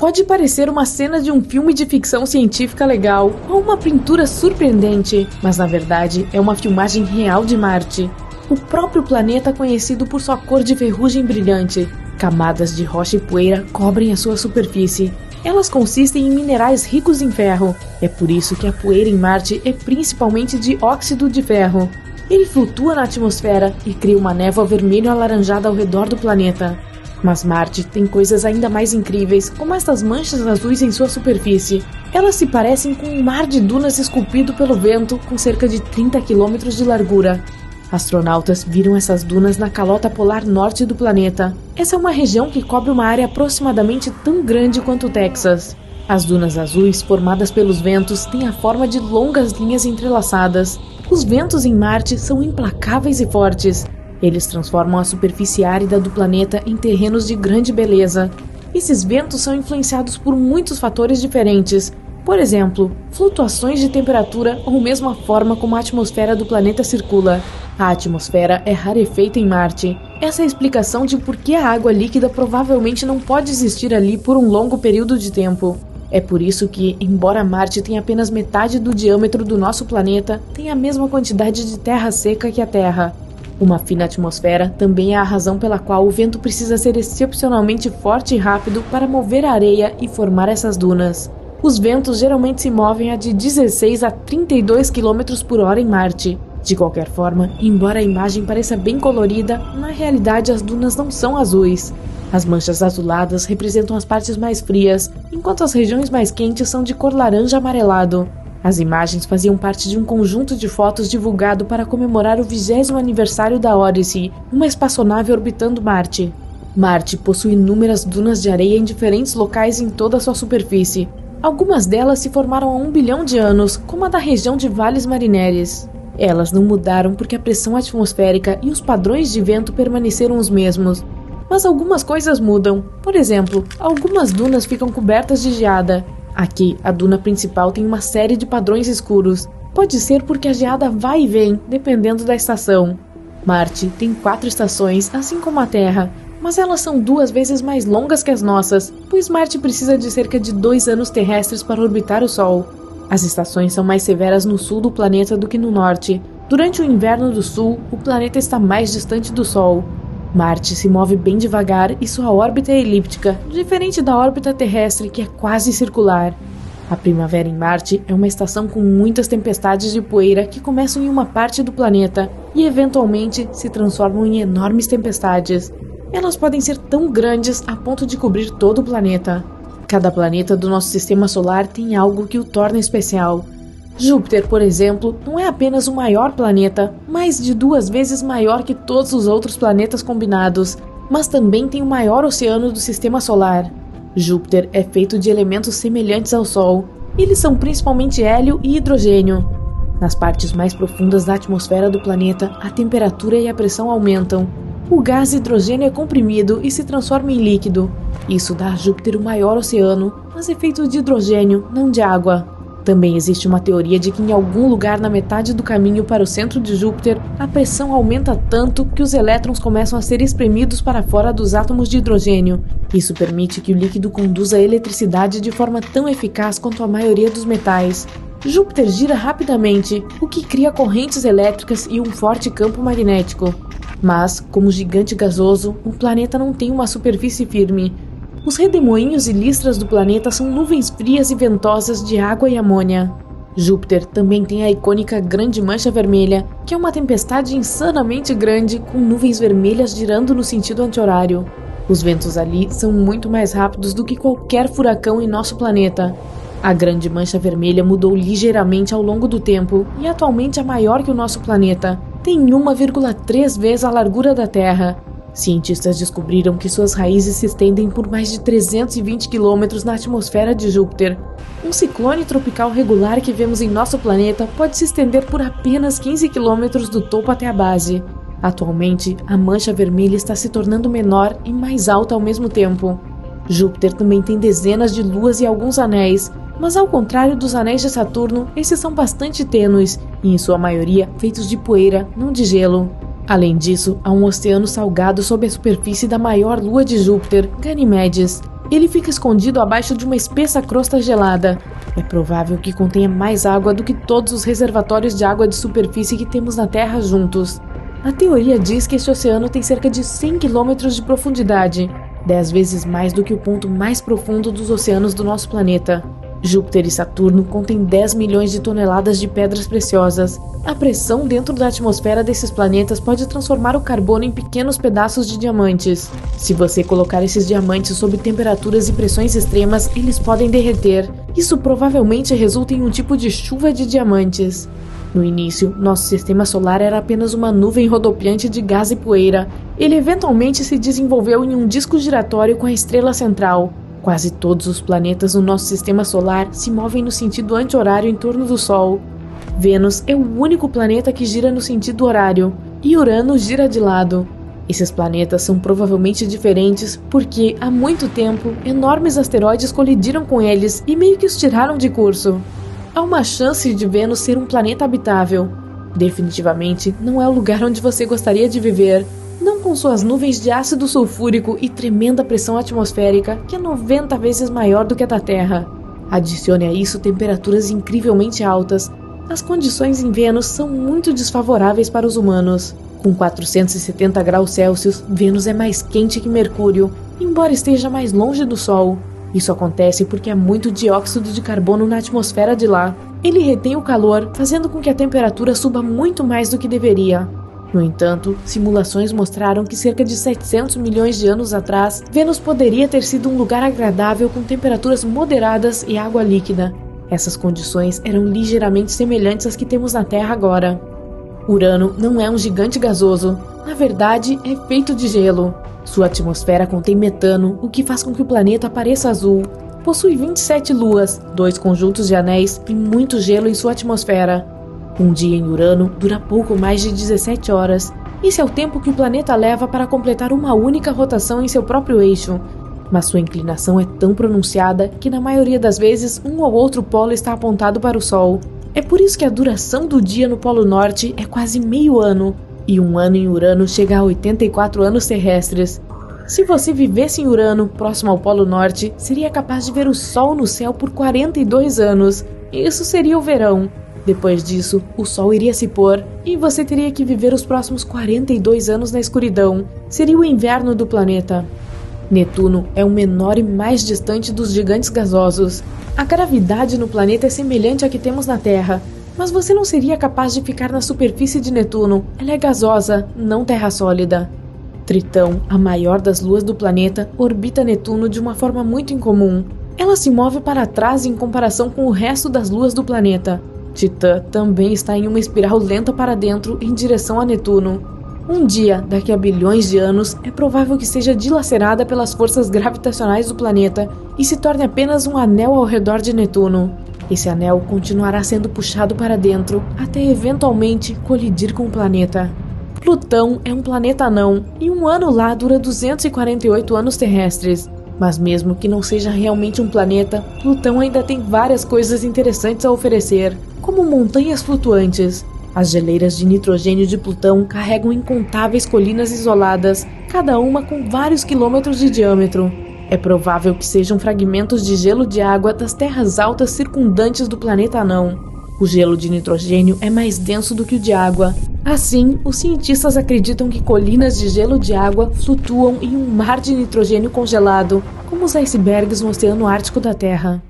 Pode parecer uma cena de um filme de ficção científica legal ou uma pintura surpreendente, mas na verdade é uma filmagem real de Marte. O próprio planeta conhecido por sua cor de ferrugem brilhante. Camadas de rocha e poeira cobrem a sua superfície. Elas consistem em minerais ricos em ferro. É por isso que a poeira em Marte é principalmente de óxido de ferro. Ele flutua na atmosfera e cria uma névoa vermelho-alaranjada ao redor do planeta. Mas Marte tem coisas ainda mais incríveis, como estas manchas azuis em sua superfície. Elas se parecem com um mar de dunas esculpido pelo vento com cerca de 30 quilômetros de largura. Astronautas viram essas dunas na calota polar norte do planeta. Essa é uma região que cobre uma área aproximadamente tão grande quanto o Texas. As dunas azuis, formadas pelos ventos, têm a forma de longas linhas entrelaçadas. Os ventos em Marte são implacáveis e fortes, eles transformam a superfície árida do planeta em terrenos de grande beleza. Esses ventos são influenciados por muitos fatores diferentes, por exemplo, flutuações de temperatura ou mesmo a forma como a atmosfera do planeta circula. A atmosfera é rarefeita em Marte. Essa é a explicação de por que a água líquida provavelmente não pode existir ali por um longo período de tempo. É por isso que, embora Marte tenha apenas metade do diâmetro do nosso planeta, tem a mesma quantidade de terra seca que a Terra. Uma fina atmosfera também é a razão pela qual o vento precisa ser excepcionalmente forte e rápido para mover a areia e formar essas dunas. Os ventos geralmente se movem a de 16 a 32 km por hora em Marte. De qualquer forma, embora a imagem pareça bem colorida, na realidade as dunas não são azuis. As manchas azuladas representam as partes mais frias, enquanto as regiões mais quentes são de cor laranja amarelado. As imagens faziam parte de um conjunto de fotos divulgado para comemorar o 20 aniversário da Odyssey, uma espaçonave orbitando Marte. Marte possui inúmeras dunas de areia em diferentes locais em toda a sua superfície. Algumas delas se formaram há um bilhão de anos, como a da região de Vales Marineris. Elas não mudaram porque a pressão atmosférica e os padrões de vento permaneceram os mesmos. Mas algumas coisas mudam. Por exemplo, algumas dunas ficam cobertas de geada, Aqui, a duna principal tem uma série de padrões escuros. Pode ser porque a geada vai e vem, dependendo da estação. Marte tem quatro estações, assim como a Terra, mas elas são duas vezes mais longas que as nossas, pois Marte precisa de cerca de dois anos terrestres para orbitar o Sol. As estações são mais severas no sul do planeta do que no norte. Durante o inverno do sul, o planeta está mais distante do Sol, Marte se move bem devagar e sua órbita é elíptica, diferente da órbita terrestre que é quase circular. A primavera em Marte é uma estação com muitas tempestades de poeira que começam em uma parte do planeta e eventualmente se transformam em enormes tempestades. Elas podem ser tão grandes a ponto de cobrir todo o planeta. Cada planeta do nosso sistema solar tem algo que o torna especial. Júpiter, por exemplo, não é apenas o maior planeta, mais de duas vezes maior que todos os outros planetas combinados, mas também tem o maior oceano do sistema solar. Júpiter é feito de elementos semelhantes ao Sol. Eles são principalmente hélio e hidrogênio. Nas partes mais profundas da atmosfera do planeta, a temperatura e a pressão aumentam. O gás hidrogênio é comprimido e se transforma em líquido. Isso dá a Júpiter o maior oceano, mas é feito de hidrogênio, não de água. Também existe uma teoria de que em algum lugar na metade do caminho para o centro de Júpiter, a pressão aumenta tanto que os elétrons começam a ser espremidos para fora dos átomos de hidrogênio. Isso permite que o líquido conduza a eletricidade de forma tão eficaz quanto a maioria dos metais. Júpiter gira rapidamente, o que cria correntes elétricas e um forte campo magnético. Mas, como gigante gasoso, o planeta não tem uma superfície firme. Os redemoinhos e listras do planeta são nuvens frias e ventosas de água e amônia. Júpiter também tem a icônica Grande Mancha Vermelha, que é uma tempestade insanamente grande com nuvens vermelhas girando no sentido anti-horário. Os ventos ali são muito mais rápidos do que qualquer furacão em nosso planeta. A Grande Mancha Vermelha mudou ligeiramente ao longo do tempo e atualmente é maior que o nosso planeta. Tem 1,3 vezes a largura da Terra Cientistas descobriram que suas raízes se estendem por mais de 320 quilômetros na atmosfera de Júpiter. Um ciclone tropical regular que vemos em nosso planeta pode se estender por apenas 15 quilômetros do topo até a base. Atualmente, a mancha vermelha está se tornando menor e mais alta ao mesmo tempo. Júpiter também tem dezenas de luas e alguns anéis, mas ao contrário dos anéis de Saturno, esses são bastante tênues e, em sua maioria, feitos de poeira, não de gelo. Além disso, há um oceano salgado sob a superfície da maior lua de Júpiter, Ganymedes. Ele fica escondido abaixo de uma espessa crosta gelada. É provável que contenha mais água do que todos os reservatórios de água de superfície que temos na Terra juntos. A teoria diz que esse oceano tem cerca de 100 quilômetros de profundidade, 10 vezes mais do que o ponto mais profundo dos oceanos do nosso planeta. Júpiter e Saturno contêm 10 milhões de toneladas de pedras preciosas. A pressão dentro da atmosfera desses planetas pode transformar o carbono em pequenos pedaços de diamantes. Se você colocar esses diamantes sob temperaturas e pressões extremas, eles podem derreter. Isso provavelmente resulta em um tipo de chuva de diamantes. No início, nosso sistema solar era apenas uma nuvem rodopiante de gás e poeira. Ele eventualmente se desenvolveu em um disco giratório com a estrela central. Quase todos os planetas no nosso sistema solar se movem no sentido anti-horário em torno do Sol. Vênus é o único planeta que gira no sentido horário, e Urano gira de lado. Esses planetas são provavelmente diferentes porque, há muito tempo, enormes asteroides colidiram com eles e meio que os tiraram de curso. Há uma chance de Vênus ser um planeta habitável. Definitivamente não é o lugar onde você gostaria de viver, não com suas nuvens de ácido sulfúrico e tremenda pressão atmosférica, que é 90 vezes maior do que a da Terra. Adicione a isso temperaturas incrivelmente altas. As condições em Vênus são muito desfavoráveis para os humanos. Com 470 graus Celsius, Vênus é mais quente que Mercúrio, embora esteja mais longe do Sol. Isso acontece porque há muito dióxido de carbono na atmosfera de lá. Ele retém o calor, fazendo com que a temperatura suba muito mais do que deveria. No entanto, simulações mostraram que cerca de 700 milhões de anos atrás, Vênus poderia ter sido um lugar agradável com temperaturas moderadas e água líquida. Essas condições eram ligeiramente semelhantes às que temos na Terra agora. Urano não é um gigante gasoso, na verdade, é feito de gelo. Sua atmosfera contém metano, o que faz com que o planeta pareça azul. Possui 27 luas, dois conjuntos de anéis e muito gelo em sua atmosfera. Um dia em Urano dura pouco mais de 17 horas. Esse é o tempo que o planeta leva para completar uma única rotação em seu próprio eixo. Mas sua inclinação é tão pronunciada que, na maioria das vezes, um ou outro polo está apontado para o Sol. É por isso que a duração do dia no Polo Norte é quase meio ano, e um ano em Urano chega a 84 anos terrestres. Se você vivesse em Urano, próximo ao Polo Norte, seria capaz de ver o Sol no céu por 42 anos. Isso seria o verão. Depois disso, o sol iria se pôr e você teria que viver os próximos 42 anos na escuridão. Seria o inverno do planeta. Netuno é o menor e mais distante dos gigantes gasosos. A gravidade no planeta é semelhante à que temos na Terra, mas você não seria capaz de ficar na superfície de Netuno. Ela é gasosa, não terra sólida. Tritão, a maior das luas do planeta, orbita Netuno de uma forma muito incomum. Ela se move para trás em comparação com o resto das luas do planeta. Titã também está em uma espiral lenta para dentro em direção a Netuno. Um dia, daqui a bilhões de anos, é provável que seja dilacerada pelas forças gravitacionais do planeta e se torne apenas um anel ao redor de Netuno. Esse anel continuará sendo puxado para dentro até eventualmente colidir com o planeta. Plutão é um planeta anão e um ano lá dura 248 anos terrestres. Mas mesmo que não seja realmente um planeta, Plutão ainda tem várias coisas interessantes a oferecer, como montanhas flutuantes. As geleiras de nitrogênio de Plutão carregam incontáveis colinas isoladas, cada uma com vários quilômetros de diâmetro. É provável que sejam fragmentos de gelo de água das terras altas circundantes do planeta anão. O gelo de nitrogênio é mais denso do que o de água. Assim, os cientistas acreditam que colinas de gelo de água flutuam em um mar de nitrogênio congelado, como os icebergs no Oceano Ártico da Terra.